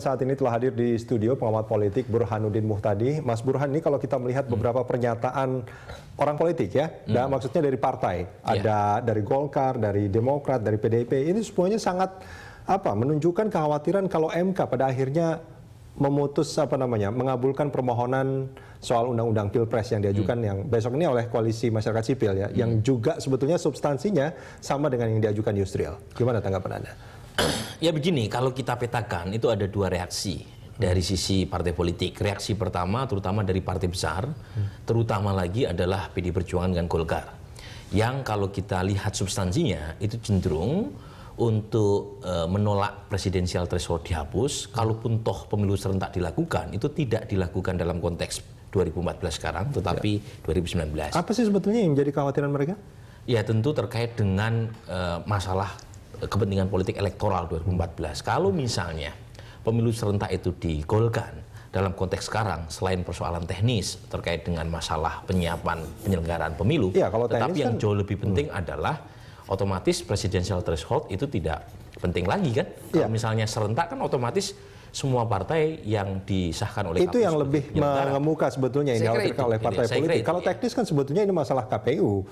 Saat ini telah hadir di studio pengamat politik Burhanuddin Muhtadi. Mas Burhan ini kalau kita melihat hmm. beberapa pernyataan orang politik ya, hmm. dan maksudnya dari partai, yeah. ada dari Golkar, dari Demokrat, dari PDIP, ini semuanya sangat apa menunjukkan kekhawatiran kalau MK pada akhirnya memutus apa namanya mengabulkan permohonan soal undang-undang pilpres yang diajukan hmm. yang besok ini oleh koalisi masyarakat sipil ya, hmm. yang juga sebetulnya substansinya sama dengan yang diajukan Yusril. Gimana tanggapan anda? Ya begini, kalau kita petakan itu ada dua reaksi dari sisi partai politik. Reaksi pertama terutama dari partai besar, terutama lagi adalah PD Perjuangan dengan Golkar. Yang kalau kita lihat substansinya itu cenderung untuk e, menolak presidensial threshold dihapus, kalaupun toh pemilu serentak dilakukan, itu tidak dilakukan dalam konteks 2014 sekarang, tetapi ya. 2019. Apa sih sebetulnya yang menjadi kekhawatiran mereka? Ya tentu terkait dengan e, masalah kepentingan politik elektoral 2014. Kalau misalnya pemilu serentak itu digolkan dalam konteks sekarang selain persoalan teknis terkait dengan masalah penyiapan penyelenggaraan pemilu, ya, kalau tetapi yang kan, jauh lebih penting hmm. adalah otomatis presidensial threshold itu tidak penting lagi kan? Ya. Kalau misalnya serentak kan otomatis semua partai yang disahkan oleh itu yang lebih mengemuka sebetulnya ini oleh partai politik. Kalau teknis kan sebetulnya ini masalah KPU.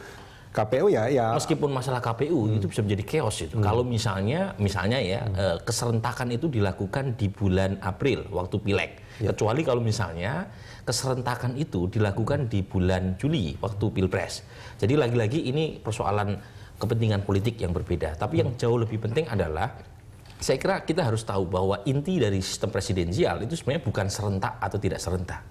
KPU ya ya meskipun masalah KPU hmm. itu bisa menjadi chaos itu hmm. kalau misalnya misalnya ya hmm. eh, keserentakan itu dilakukan di bulan April waktu pileg ya. kecuali kalau misalnya keserentakan itu dilakukan di bulan Juli waktu pilpres jadi lagi-lagi ini persoalan kepentingan politik yang berbeda tapi yang hmm. jauh lebih penting adalah saya kira kita harus tahu bahwa inti dari sistem presidensial itu sebenarnya bukan serentak atau tidak serentak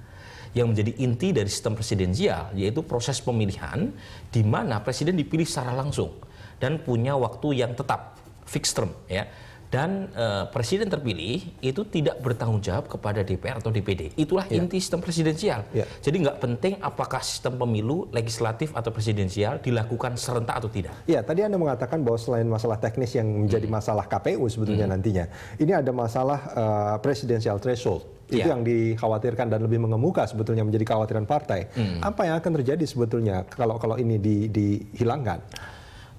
yang menjadi inti dari sistem presidensial yaitu proses pemilihan di mana presiden dipilih secara langsung dan punya waktu yang tetap fixed term ya dan e, presiden terpilih itu tidak bertanggung jawab kepada DPR atau DPD. Itulah yeah. inti sistem presidensial. Yeah. Jadi nggak penting apakah sistem pemilu legislatif atau presidensial dilakukan serentak atau tidak. Ya, tadi Anda mengatakan bahwa selain masalah teknis yang menjadi hmm. masalah KPU sebetulnya hmm. nantinya, ini ada masalah uh, presidensial threshold itu ya. yang dikhawatirkan dan lebih mengemuka sebetulnya menjadi kekhawatiran partai. Hmm. Apa yang akan terjadi sebetulnya kalau kalau ini di, dihilangkan?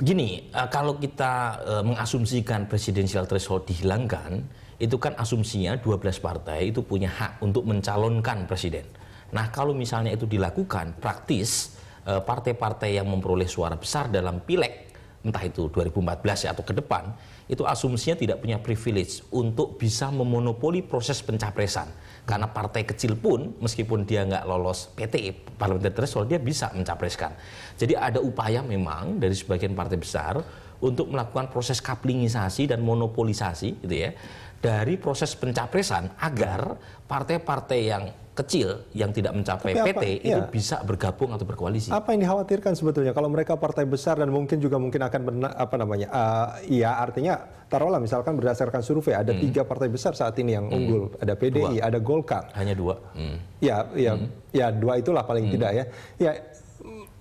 Begini, uh, kalau kita uh, mengasumsikan presidensial threshold dihilangkan, itu kan asumsinya 12 partai itu punya hak untuk mencalonkan presiden. Nah, kalau misalnya itu dilakukan, praktis uh, partai-partai yang memperoleh suara besar dalam pileg entah itu 2014 ya atau ke depan itu asumsinya tidak punya privilege untuk bisa memonopoli proses pencapresan. Karena partai kecil pun, meskipun dia nggak lolos PT, parliamentary threshold, dia bisa mencapreskan. Jadi ada upaya memang dari sebagian partai besar untuk melakukan proses kaplingisasi dan monopolisasi gitu ya dari proses pencapresan agar partai-partai yang kecil yang tidak mencapai Tapi PT apa? itu ya. bisa bergabung atau berkoalisi. Apa yang dikhawatirkan sebetulnya kalau mereka partai besar dan mungkin juga mungkin akan berna, apa namanya? Uh, ya artinya taruhlah misalkan berdasarkan survei ada hmm. tiga partai besar saat ini yang hmm. unggul, ada PDI, dua. ada Golkar. Hanya dua. Hmm. Ya, ya, hmm. ya dua itulah paling hmm. tidak ya. Ya,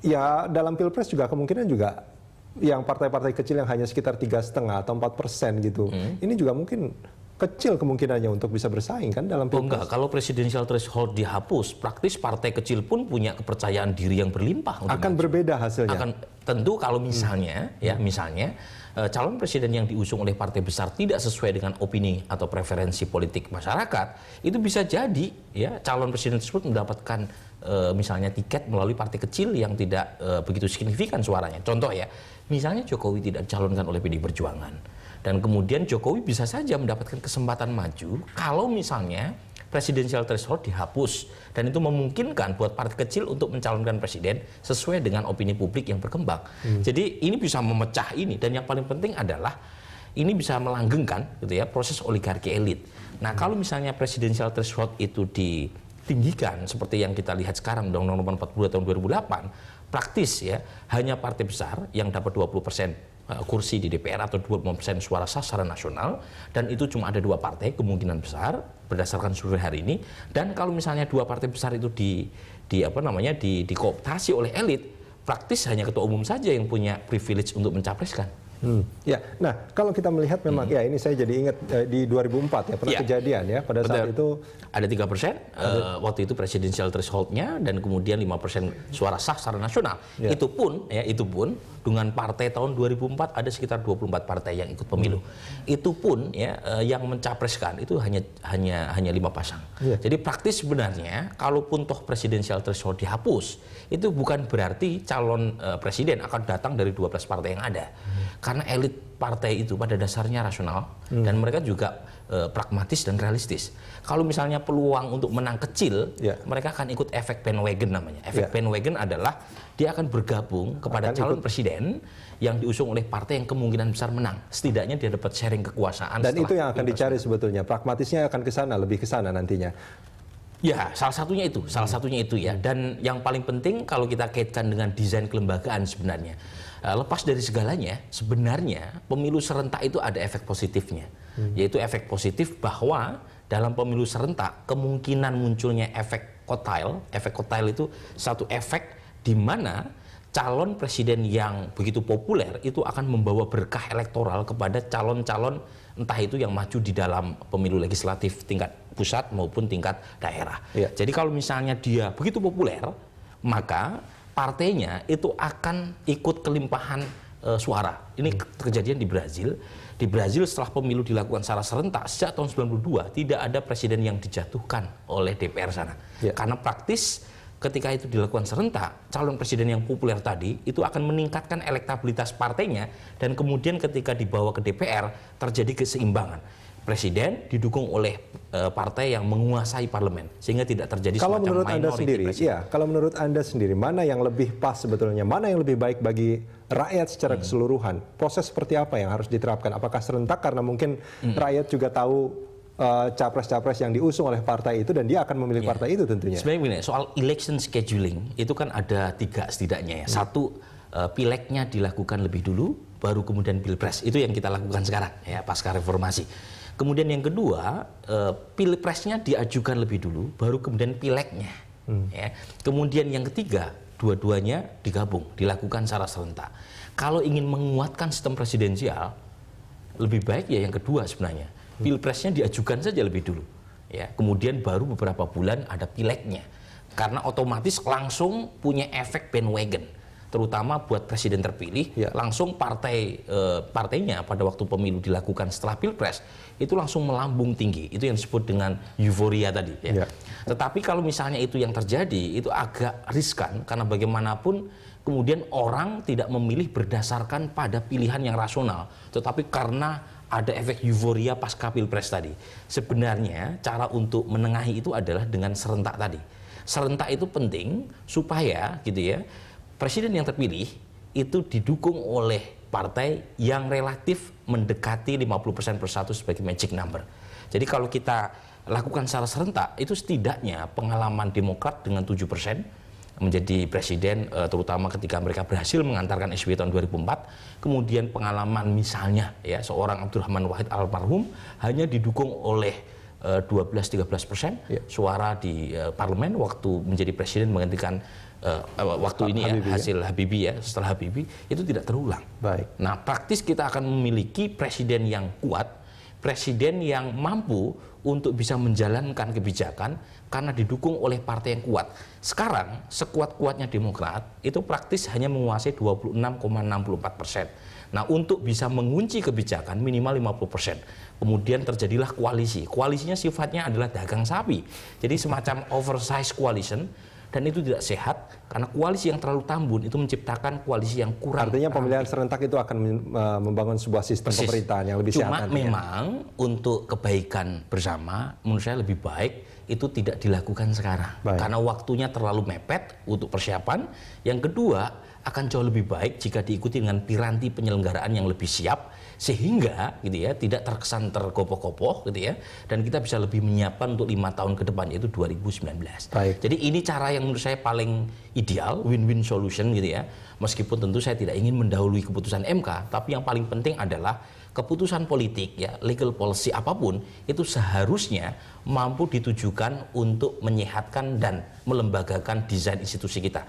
ya dalam pilpres juga kemungkinan juga yang partai-partai kecil yang hanya sekitar tiga setengah atau empat persen gitu. Hmm. Ini juga mungkin kecil kemungkinannya untuk bisa bersaing kan dalam pilpres. Oh enggak, kalau presidensial threshold dihapus, praktis partai kecil pun punya kepercayaan diri yang berlimpah. Akan maju. berbeda hasilnya. Akan tentu kalau misalnya hmm. ya misalnya eh, calon presiden yang diusung oleh partai besar tidak sesuai dengan opini atau preferensi politik masyarakat, itu bisa jadi ya calon presiden tersebut mendapatkan e, misalnya tiket melalui partai kecil yang tidak e, begitu signifikan suaranya. Contoh ya, misalnya Jokowi tidak dicalonkan oleh PD Perjuangan dan kemudian Jokowi bisa saja mendapatkan kesempatan maju kalau misalnya presidensial threshold dihapus dan itu memungkinkan buat partai kecil untuk mencalonkan presiden sesuai dengan opini publik yang berkembang. Hmm. Jadi ini bisa memecah ini dan yang paling penting adalah ini bisa melanggengkan gitu ya proses oligarki elit. Nah, hmm. kalau misalnya presidensial threshold itu ditinggikan seperti yang kita lihat sekarang Undang-Undang Nomor 42 tahun 2008, praktis ya hanya partai besar yang dapat 20 persen kursi di DPR atau 20% suara sah secara nasional dan itu cuma ada dua partai kemungkinan besar berdasarkan survei hari ini. Dan kalau misalnya dua partai besar itu di di apa namanya di dikooptasi oleh elit praktis hanya ketua umum saja yang punya privilege untuk mencapreskan Hmm. Ya, nah kalau kita melihat memang hmm. ya ini saya jadi ingat eh, di 2004 ya pernah ya. kejadian ya pada Betul. saat itu ada tiga persen uh, waktu itu presidensial thresholdnya dan kemudian lima persen suara sah secara nasional. Ya. Itu pun ya itu pun dengan partai tahun 2004 ada sekitar 24 partai yang ikut pemilu. Hmm. Itu pun ya uh, yang mencapreskan itu hanya hanya hanya lima pasang. Ya. Jadi praktis sebenarnya kalaupun toh presidensial threshold dihapus itu bukan berarti calon uh, presiden akan datang dari 12 partai yang ada. Hmm karena elit partai itu pada dasarnya rasional hmm. dan mereka juga e, pragmatis dan realistis. Kalau misalnya peluang untuk menang kecil, yeah. mereka akan ikut efek bandwagon namanya. Efek yeah. bandwagon adalah dia akan bergabung kepada akan calon ikut. presiden yang diusung oleh partai yang kemungkinan besar menang. Setidaknya dia dapat sharing kekuasaan. Dan itu yang akan dicari sebetulnya. Pragmatisnya akan ke sana, lebih ke sana nantinya. Ya, salah satunya itu, salah satunya itu ya. Dan yang paling penting kalau kita kaitkan dengan desain kelembagaan sebenarnya, eh, lepas dari segalanya, sebenarnya pemilu serentak itu ada efek positifnya, hmm. yaitu efek positif bahwa dalam pemilu serentak kemungkinan munculnya efek kotail, efek kotail itu satu efek di mana calon presiden yang begitu populer itu akan membawa berkah elektoral kepada calon-calon entah itu yang maju di dalam pemilu legislatif tingkat pusat maupun tingkat daerah. Ya. Jadi kalau misalnya dia begitu populer, maka partainya itu akan ikut kelimpahan e, suara. Ini hmm. kejadian di Brazil. Di Brazil setelah pemilu dilakukan secara serentak sejak tahun 92 tidak ada presiden yang dijatuhkan oleh DPR sana. Ya. Karena praktis ketika itu dilakukan serentak, calon presiden yang populer tadi itu akan meningkatkan elektabilitas partainya dan kemudian ketika dibawa ke DPR terjadi keseimbangan. Presiden didukung oleh e, partai yang menguasai parlemen sehingga tidak terjadi kalau menurut anda sendiri, ya kalau menurut anda sendiri mana yang lebih pas sebetulnya, mana yang lebih baik bagi rakyat secara hmm. keseluruhan? Proses seperti apa yang harus diterapkan? Apakah serentak karena mungkin hmm. rakyat juga tahu Eh, capres-capres uh, yang diusung oleh partai itu dan dia akan memilih ya. partai itu tentunya. Sebenarnya begini, soal election scheduling itu kan ada tiga setidaknya ya. Hmm. Satu uh, pileknya dilakukan lebih dulu, baru kemudian pilpres. Itu yang kita lakukan sekarang ya pasca reformasi. Kemudian yang kedua, uh, pilpresnya diajukan lebih dulu, baru kemudian pileknya. Hmm. Ya. Kemudian yang ketiga, dua-duanya digabung, dilakukan secara serentak. Kalau ingin menguatkan sistem presidensial, lebih baik ya yang kedua sebenarnya pilpresnya diajukan saja lebih dulu. Ya, kemudian baru beberapa bulan ada pileknya. Karena otomatis langsung punya efek bandwagon terutama buat presiden terpilih ya. langsung partai e, partainya pada waktu pemilu dilakukan setelah pilpres itu langsung melambung tinggi itu yang disebut dengan euforia tadi ya. ya. Tetapi kalau misalnya itu yang terjadi itu agak riskan karena bagaimanapun kemudian orang tidak memilih berdasarkan pada pilihan yang rasional tetapi karena ada efek euforia pasca pilpres tadi. Sebenarnya cara untuk menengahi itu adalah dengan serentak tadi. Serentak itu penting supaya gitu ya presiden yang terpilih itu didukung oleh partai yang relatif mendekati 50% persatu sebagai magic number. Jadi kalau kita lakukan secara serentak itu setidaknya pengalaman Demokrat dengan 7 persen menjadi presiden eh, terutama ketika mereka berhasil mengantarkan SBY tahun 2004 kemudian pengalaman misalnya ya seorang Abdurrahman Wahid almarhum hanya didukung oleh 12-13 eh, persen ya. suara di uh, parlemen waktu menjadi presiden menggantikan uh, waktu ini ya, Habibie, ya hasil ya? Habibie ya setelah Habibie itu tidak terulang. Baik. Nah praktis kita akan memiliki presiden yang kuat, presiden yang mampu untuk bisa menjalankan kebijakan karena didukung oleh partai yang kuat. Sekarang sekuat-kuatnya Demokrat itu praktis hanya menguasai 26,64 persen. Nah untuk bisa mengunci kebijakan minimal 50 persen. Kemudian terjadilah koalisi. Koalisinya sifatnya adalah dagang sapi. Jadi semacam oversize coalition dan itu tidak sehat karena koalisi yang terlalu tambun itu menciptakan koalisi yang kurang. Artinya pemilihan rapi. serentak itu akan membangun sebuah sistem Persis. pemerintahan yang lebih Cuma sehat. Cuma memang untuk kebaikan bersama menurut saya lebih baik itu tidak dilakukan sekarang baik. karena waktunya terlalu mepet untuk persiapan. Yang kedua akan jauh lebih baik jika diikuti dengan piranti penyelenggaraan yang lebih siap sehingga gitu ya tidak terkesan tergopoh-gopoh gitu ya dan kita bisa lebih menyiapkan untuk lima tahun ke depan yaitu 2019. Baik. Jadi ini cara yang menurut saya paling ideal win-win solution gitu ya. Meskipun tentu saya tidak ingin mendahului keputusan MK, tapi yang paling penting adalah keputusan politik ya legal policy apa pun itu seharusnya mampu ditujukan untuk menyehatkan dan melembagakan desain institusi kita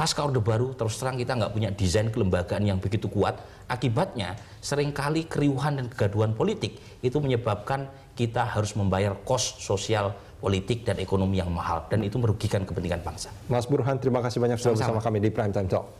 pasca Orde Baru terus terang kita nggak punya desain kelembagaan yang begitu kuat. Akibatnya sering kali keriuhan dan kegaduhan politik itu menyebabkan kita harus membayar kos sosial politik dan ekonomi yang mahal dan itu merugikan kepentingan bangsa. Mas Burhan, terima kasih banyak sudah bersama kami di Prime Time Talk.